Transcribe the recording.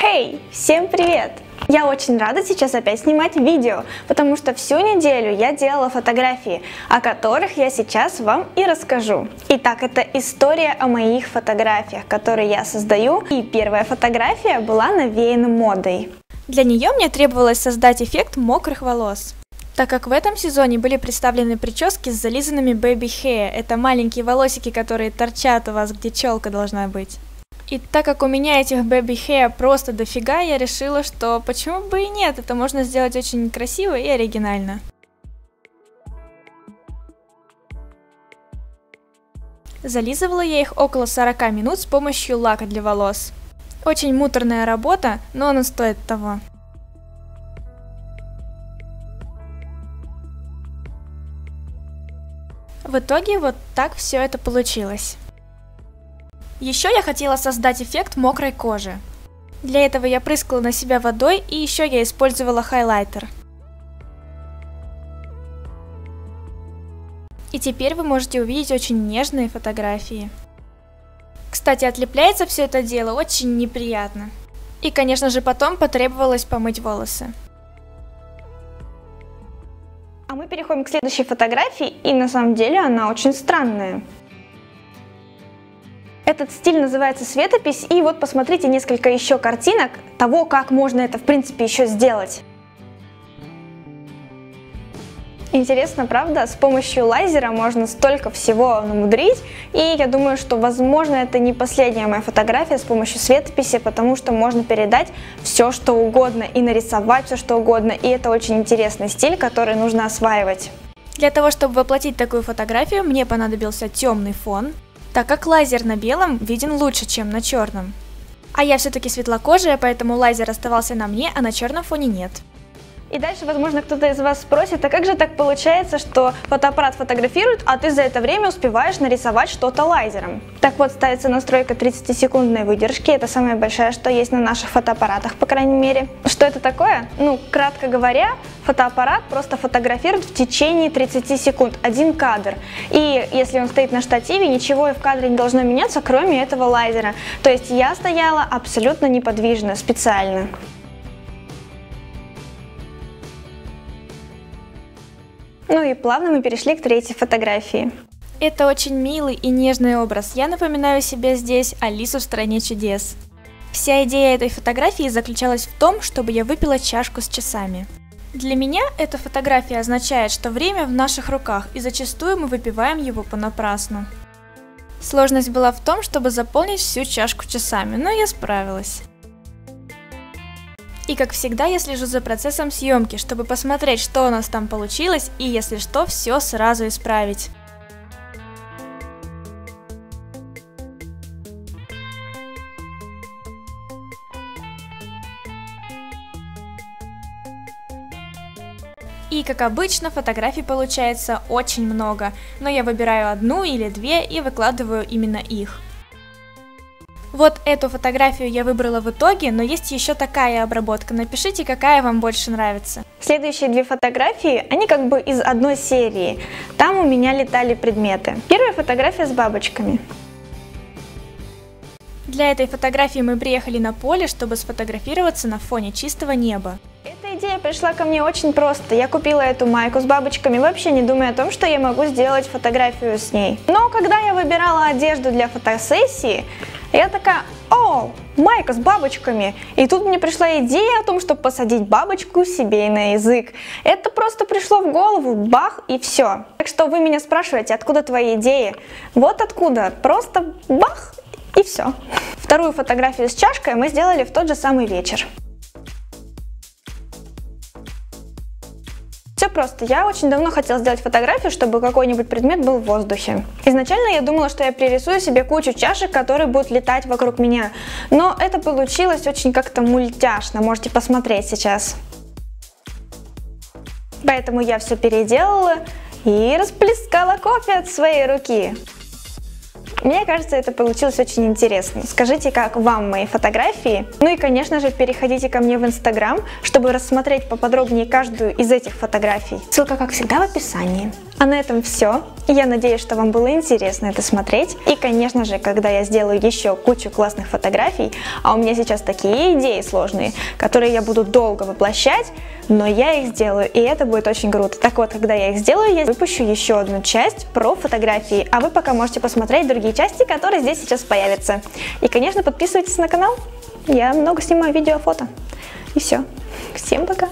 Хей, всем привет! Я очень рада сейчас опять снимать видео, потому что всю неделю я делала фотографии, о которых я сейчас вам и расскажу. Итак, это история о моих фотографиях, которые я создаю, и первая фотография была навеяна модой. Для нее мне требовалось создать эффект мокрых волос. Так как в этом сезоне были представлены прически с зализанными baby hair, это маленькие волосики, которые торчат у вас, где челка должна быть. И так как у меня этих baby hair просто дофига, я решила, что почему бы и нет, это можно сделать очень красиво и оригинально. Зализывала я их около 40 минут с помощью лака для волос. Очень муторная работа, но она стоит того. В итоге вот так все это получилось. Еще я хотела создать эффект мокрой кожи. Для этого я прыскала на себя водой и еще я использовала хайлайтер. И теперь вы можете увидеть очень нежные фотографии. Кстати, отлепляется все это дело очень неприятно. И, конечно же, потом потребовалось помыть волосы. А мы переходим к следующей фотографии, и на самом деле она очень странная. Этот стиль называется светопись, и вот посмотрите несколько еще картинок того, как можно это в принципе еще сделать. Интересно, правда? С помощью лазера можно столько всего намудрить, и я думаю, что, возможно, это не последняя моя фотография с помощью светописи, потому что можно передать все, что угодно, и нарисовать все, что угодно, и это очень интересный стиль, который нужно осваивать. Для того, чтобы воплотить такую фотографию, мне понадобился темный фон, так как лазер на белом виден лучше, чем на черном. А я все-таки светлокожая, поэтому лазер оставался на мне, а на черном фоне нет. И дальше, возможно, кто-то из вас спросит, а как же так получается, что фотоаппарат фотографирует, а ты за это время успеваешь нарисовать что-то лазером? Так вот, ставится настройка 30-секундной выдержки, это самая большая, что есть на наших фотоаппаратах, по крайней мере. Что это такое? Ну, кратко говоря, фотоаппарат просто фотографирует в течение 30 секунд один кадр. И если он стоит на штативе, ничего в кадре не должно меняться, кроме этого лазера. То есть я стояла абсолютно неподвижно, специально. Ну и плавно мы перешли к третьей фотографии. Это очень милый и нежный образ. Я напоминаю себе здесь Алису в «Стране чудес». Вся идея этой фотографии заключалась в том, чтобы я выпила чашку с часами. Для меня эта фотография означает, что время в наших руках, и зачастую мы выпиваем его понапрасну. Сложность была в том, чтобы заполнить всю чашку часами, но я справилась. И как всегда я слежу за процессом съемки, чтобы посмотреть, что у нас там получилось, и если что, все сразу исправить. И как обычно, фотографий получается очень много, но я выбираю одну или две и выкладываю именно их. Вот эту фотографию я выбрала в итоге, но есть еще такая обработка. Напишите, какая вам больше нравится. Следующие две фотографии, они как бы из одной серии. Там у меня летали предметы. Первая фотография с бабочками. Для этой фотографии мы приехали на поле, чтобы сфотографироваться на фоне чистого неба. Эта идея пришла ко мне очень просто. Я купила эту майку с бабочками, вообще не думая о том, что я могу сделать фотографию с ней. Но когда я выбирала одежду для фотосессии, я такая, о, майка с бабочками. И тут мне пришла идея о том, чтобы посадить бабочку себе на язык. Это просто пришло в голову, бах и все. Так что вы меня спрашиваете, откуда твои идеи? Вот откуда, просто бах и все. Вторую фотографию с чашкой мы сделали в тот же самый вечер. Все просто. Я очень давно хотела сделать фотографию, чтобы какой-нибудь предмет был в воздухе. Изначально я думала, что я пририсую себе кучу чашек, которые будут летать вокруг меня. Но это получилось очень как-то мультяшно. Можете посмотреть сейчас. Поэтому я все переделала и расплескала кофе от своей руки. Мне кажется, это получилось очень интересно. Скажите, как вам мои фотографии? Ну и, конечно же, переходите ко мне в Инстаграм, чтобы рассмотреть поподробнее каждую из этих фотографий. Ссылка, как всегда, в описании. А на этом все. Я надеюсь, что вам было интересно это смотреть. И, конечно же, когда я сделаю еще кучу классных фотографий, а у меня сейчас такие идеи сложные, которые я буду долго воплощать, но я их сделаю, и это будет очень круто. Так вот, когда я их сделаю, я выпущу еще одну часть про фотографии, а вы пока можете посмотреть другие части, которые здесь сейчас появятся. И, конечно, подписывайтесь на канал, я много снимаю видео, фото. И все. Всем пока!